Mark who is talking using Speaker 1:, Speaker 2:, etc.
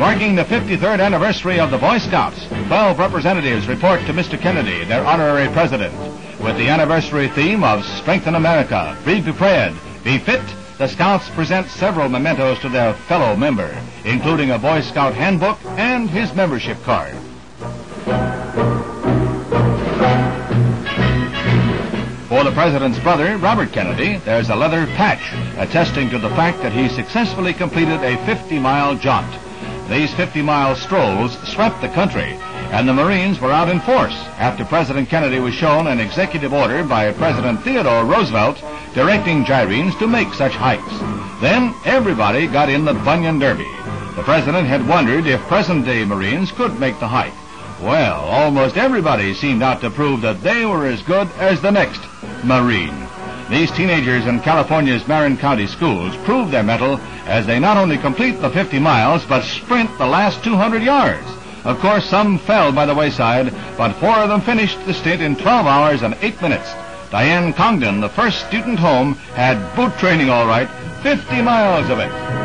Speaker 1: Marking the 53rd anniversary of the Boy Scouts, 12 representatives report to Mr. Kennedy, their honorary president. With the anniversary theme of Strengthen America, Be Prepared, Be Fit, the Scouts present several mementos to their fellow member, including a Boy Scout handbook and his membership card. For the president's brother, Robert Kennedy, there's a leather patch attesting to the fact that he successfully completed a 50-mile jaunt. These 50-mile strolls swept the country, and the Marines were out in force after President Kennedy was shown an executive order by President Theodore Roosevelt directing gyrenes to make such hikes. Then everybody got in the Bunion Derby. The president had wondered if present-day Marines could make the hike. Well, almost everybody seemed out to prove that they were as good as the next Marine. These teenagers in California's Marin County schools prove their mettle as they not only complete the 50 miles, but sprint the last 200 yards. Of course, some fell by the wayside, but four of them finished the stint in 12 hours and 8 minutes. Diane Congdon, the first student home, had boot training all right, 50 miles of it.